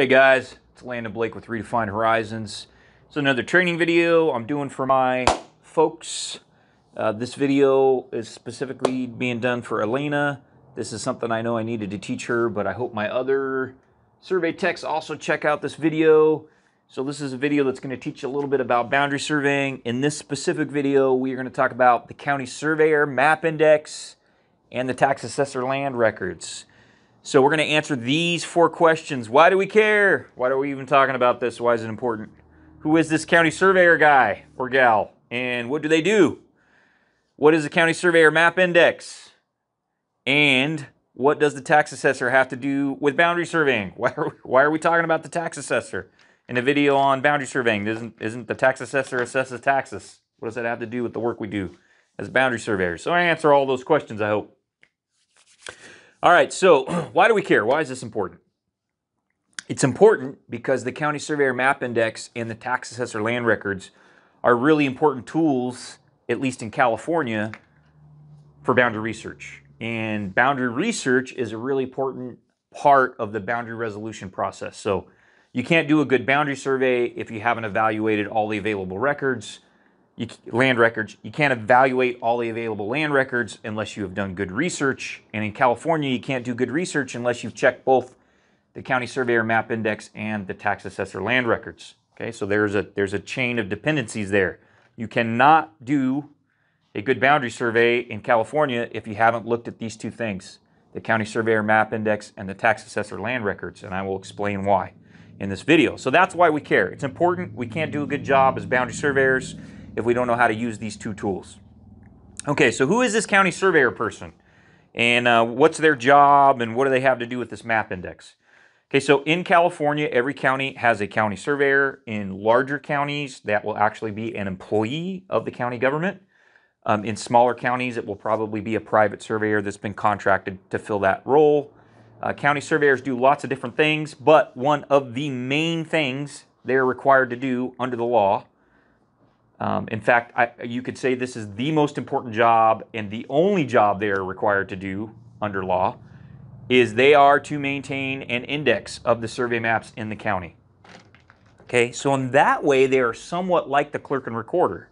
Hey guys, it's Landon Blake with Redefined Horizons. It's another training video I'm doing for my folks. Uh, this video is specifically being done for Elena. This is something I know I needed to teach her, but I hope my other survey techs also check out this video. So this is a video that's going to teach you a little bit about boundary surveying. In this specific video, we are going to talk about the county surveyor map index and the tax assessor land records. So we're going to answer these four questions. Why do we care? Why are we even talking about this? Why is it important? Who is this county surveyor guy or gal? And what do they do? What is the county surveyor map index? And what does the tax assessor have to do with boundary surveying? Why are we, why are we talking about the tax assessor in a video on boundary surveying? Isn't, isn't the tax assessor assesses taxes? What does that have to do with the work we do as boundary surveyors? So I answer all those questions, I hope. All right, so why do we care? Why is this important? It's important because the County Surveyor Map Index and the Tax Assessor Land Records are really important tools, at least in California, for boundary research. And boundary research is a really important part of the boundary resolution process. So you can't do a good boundary survey if you haven't evaluated all the available records you, land records. You can't evaluate all the available land records unless you have done good research. And in California, you can't do good research unless you've checked both the County Surveyor Map Index and the Tax Assessor land records. Okay, so there's a there's a chain of dependencies there. You cannot do a good boundary survey in California if you haven't looked at these two things, the County Surveyor Map Index and the Tax Assessor land records, and I will explain why in this video. So that's why we care. It's important. We can't do a good job as boundary surveyors if we don't know how to use these two tools. Okay, so who is this county surveyor person? And uh, what's their job and what do they have to do with this map index? Okay, so in California, every county has a county surveyor. In larger counties, that will actually be an employee of the county government. Um, in smaller counties, it will probably be a private surveyor that's been contracted to fill that role. Uh, county surveyors do lots of different things, but one of the main things they're required to do under the law um, in fact, I, you could say this is the most important job and the only job they are required to do under law is they are to maintain an index of the survey maps in the county. Okay, so in that way, they are somewhat like the clerk and recorder,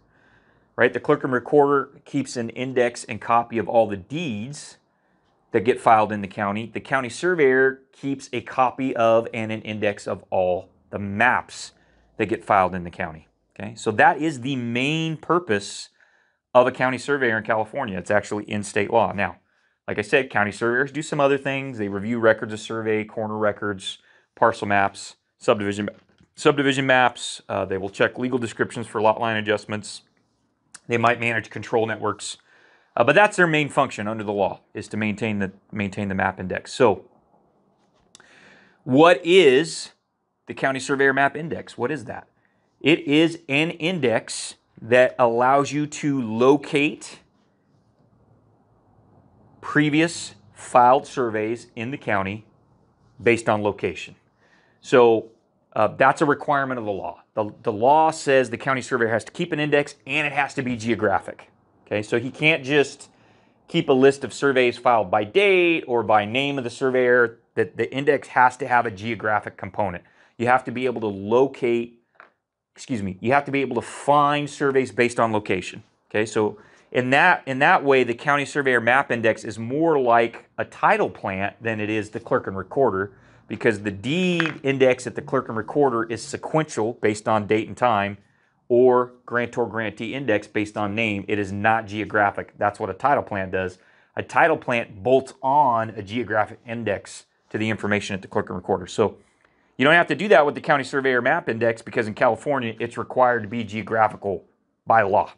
right? The clerk and recorder keeps an index and copy of all the deeds that get filed in the county. The county surveyor keeps a copy of and an index of all the maps that get filed in the county. Okay, so that is the main purpose of a county surveyor in California. It's actually in state law. Now, like I said, county surveyors do some other things. They review records of survey, corner records, parcel maps, subdivision subdivision maps. Uh, they will check legal descriptions for lot line adjustments. They might manage control networks, uh, but that's their main function under the law is to maintain the maintain the map index. So, what is the county surveyor map index? What is that? It is an index that allows you to locate previous filed surveys in the county based on location. So uh, that's a requirement of the law. The, the law says the county surveyor has to keep an index and it has to be geographic. Okay, so he can't just keep a list of surveys filed by date or by name of the surveyor. That the index has to have a geographic component. You have to be able to locate excuse me, you have to be able to find surveys based on location. Okay, so in that in that way, the county surveyor map index is more like a title plant than it is the clerk and recorder, because the deed index at the clerk and recorder is sequential based on date and time, or grantor grantee index based on name. It is not geographic. That's what a title plant does. A title plant bolts on a geographic index to the information at the clerk and recorder. So you don't have to do that with the County Surveyor Map Index because in California it's required to be geographical by law.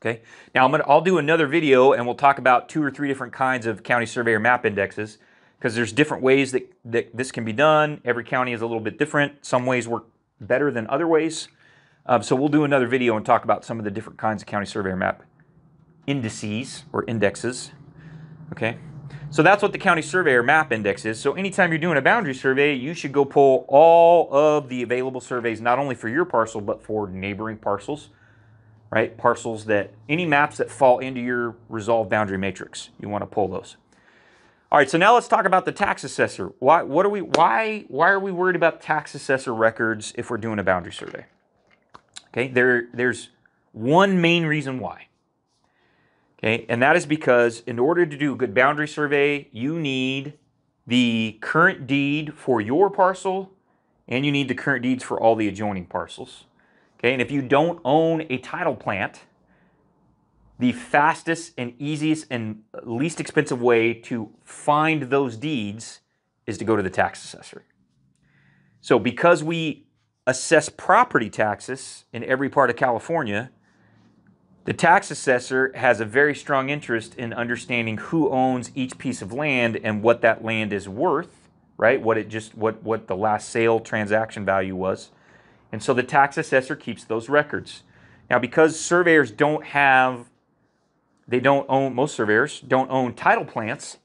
Okay. Now I'm gonna I'll do another video and we'll talk about two or three different kinds of County Surveyor Map Indexes because there's different ways that, that this can be done. Every county is a little bit different. Some ways work better than other ways. Um, so we'll do another video and talk about some of the different kinds of County Surveyor Map indices or indexes. Okay. So that's what the county surveyor map index is. So anytime you're doing a boundary survey, you should go pull all of the available surveys, not only for your parcel, but for neighboring parcels, right? Parcels that, any maps that fall into your resolved boundary matrix, you want to pull those. All right, so now let's talk about the tax assessor. Why, what are we, why, why are we worried about tax assessor records if we're doing a boundary survey? Okay, there, there's one main reason why. Okay, and that is because in order to do a good boundary survey, you need the current deed for your parcel and you need the current deeds for all the adjoining parcels. Okay, and if you don't own a title plant, the fastest and easiest and least expensive way to find those deeds is to go to the tax assessor. So because we assess property taxes in every part of California, the tax assessor has a very strong interest in understanding who owns each piece of land and what that land is worth, right? What it just what what the last sale transaction value was. And so the tax assessor keeps those records. Now because surveyors don't have they don't own, most surveyors don't own title plants.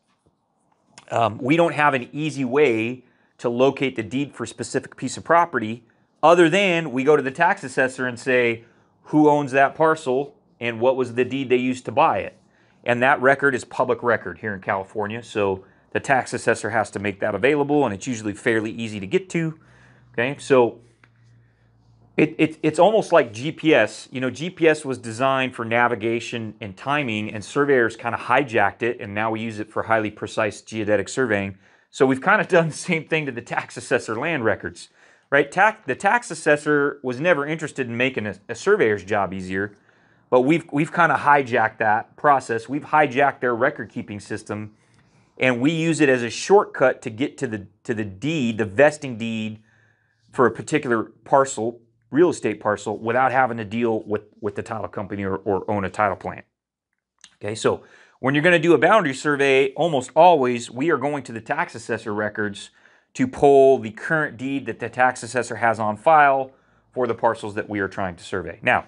Um, we don't have an easy way to locate the deed for a specific piece of property other than we go to the tax assessor and say, who owns that parcel and what was the deed they used to buy it? And that record is public record here in California. So the tax assessor has to make that available and it's usually fairly easy to get to. Okay, so it, it, it's almost like GPS. You know, GPS was designed for navigation and timing, and surveyors kind of hijacked it, and now we use it for highly precise geodetic surveying. So we've kind of done the same thing to the tax assessor land records, right? The tax assessor was never interested in making a, a surveyor's job easier, but we've, we've kind of hijacked that process. We've hijacked their record keeping system, and we use it as a shortcut to get to the, to the deed, the vesting deed for a particular parcel real estate parcel without having to deal with, with the title company or, or own a title plant. Okay, so when you're going to do a boundary survey, almost always we are going to the tax assessor records to pull the current deed that the tax assessor has on file for the parcels that we are trying to survey. Now,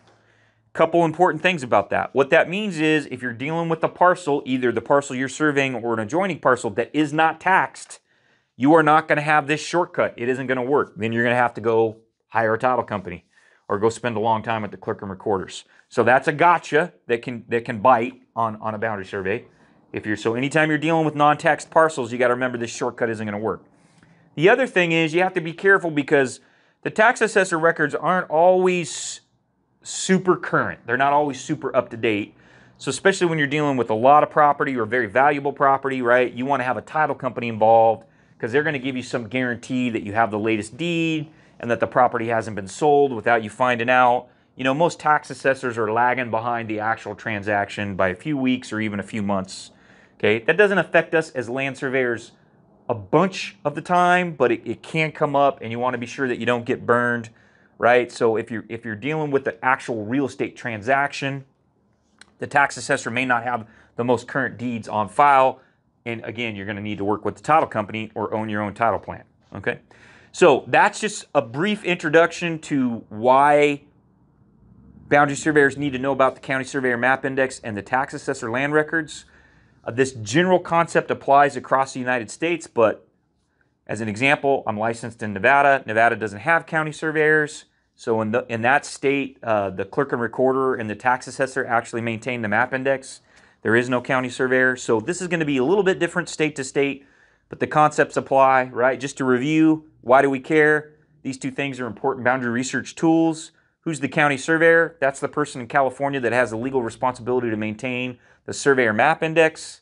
couple important things about that. What that means is if you're dealing with a parcel, either the parcel you're surveying or an adjoining parcel that is not taxed, you are not going to have this shortcut. It isn't going to work. Then you're going to have to go hire a title company or go spend a long time at the clerk and recorders. So that's a gotcha that can that can bite on, on a boundary survey. If you're so anytime you're dealing with non-taxed parcels, you got to remember this shortcut isn't going to work. The other thing is you have to be careful because the tax assessor records aren't always super current. They're not always super up to date. So especially when you're dealing with a lot of property or very valuable property, right? You want to have a title company involved because they're going to give you some guarantee that you have the latest deed and that the property hasn't been sold without you finding out. You know, most tax assessors are lagging behind the actual transaction by a few weeks or even a few months. Okay, that doesn't affect us as land surveyors a bunch of the time, but it, it can come up and you want to be sure that you don't get burned, right? So if you're if you're dealing with the actual real estate transaction, the tax assessor may not have the most current deeds on file. And again, you're going to need to work with the title company or own your own title plant. Okay. So that's just a brief introduction to why boundary surveyors need to know about the County Surveyor Map Index and the tax assessor land records. Uh, this general concept applies across the United States, but as an example, I'm licensed in Nevada. Nevada doesn't have county surveyors. So in, the, in that state, uh, the clerk and recorder and the tax assessor actually maintain the map index. There is no county surveyor. So this is going to be a little bit different state to state, but the concepts apply, right? Just to review, why do we care? These two things are important boundary research tools. Who's the county surveyor? That's the person in California that has the legal responsibility to maintain the surveyor map index.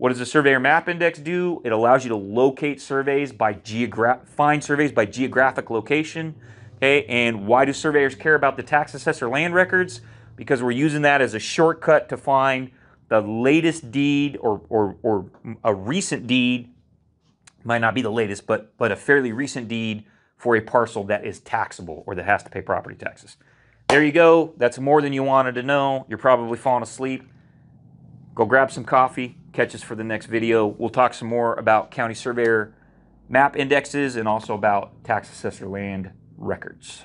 What does the surveyor map index do? It allows you to locate surveys by geographic, find surveys by geographic location. Okay, and why do surveyors care about the tax assessor land records? Because we're using that as a shortcut to find the latest deed or, or, or a recent deed might not be the latest, but, but a fairly recent deed for a parcel that is taxable or that has to pay property taxes. There you go. That's more than you wanted to know. You're probably falling asleep. Go grab some coffee. Catch us for the next video. We'll talk some more about county surveyor map indexes and also about tax assessor land records.